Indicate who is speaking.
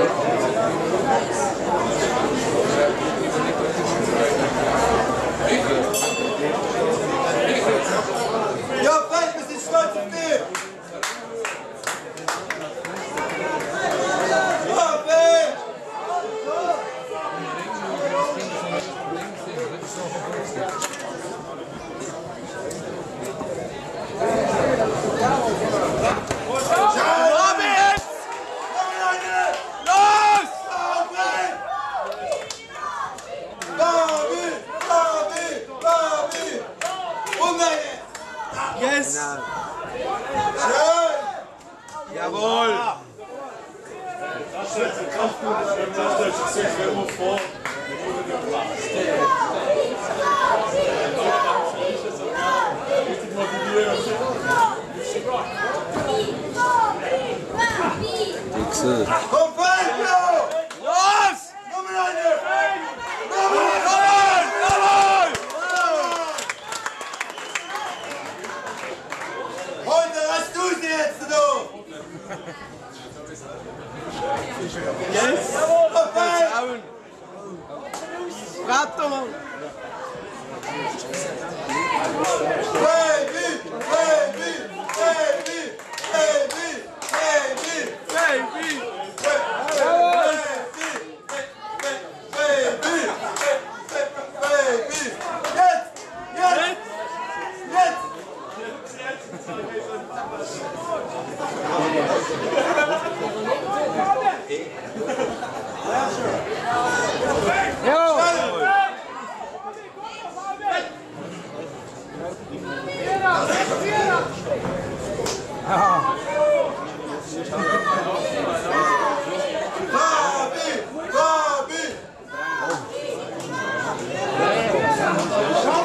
Speaker 1: Ja, Frank, wir sind stolz auf dich! Ja, Frank!
Speaker 2: Robin! Los!
Speaker 1: David! David! David! Runter jetzt!
Speaker 2: Yes!
Speaker 1: Schön!
Speaker 2: Jawohl!
Speaker 3: Das stellt sich
Speaker 2: auch
Speaker 1: gut, das
Speaker 2: stellt sich
Speaker 1: sicher immer vor. Richtig motivieren. Dixel.
Speaker 2: Yes!
Speaker 1: Aaron! Gato!
Speaker 2: 아,